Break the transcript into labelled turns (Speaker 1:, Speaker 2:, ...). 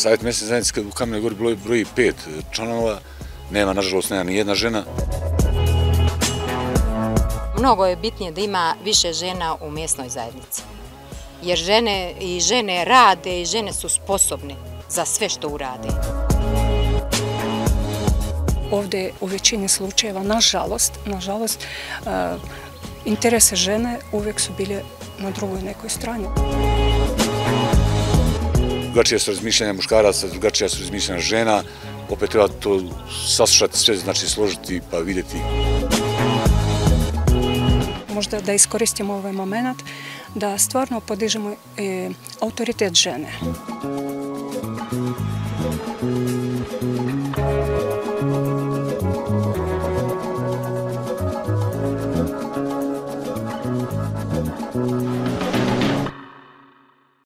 Speaker 1: Savjet mjesne zajednice u Kamenoj gori broji, broji pet članova, nema, nažalost, nema ni jedna žena.
Speaker 2: Mnogo je bitnije da ima više žena u mjesnoj zajednici. Jer žene i žene rade i žene su sposobne za sve što urade.
Speaker 3: Ovde u većini slučajeva, nažalost, nažalost, e, interese žene uvek su bile na drugoj nekoj strani.
Speaker 1: Drugačije su razmišljanja muškaraca, drugačije su razmišljanja žena, opet treba to saslušati sve, znači složiti pa vidjeti.
Speaker 3: Možda da iskoristimo ovaj moment da stvarno podižemo e, autoritet žene.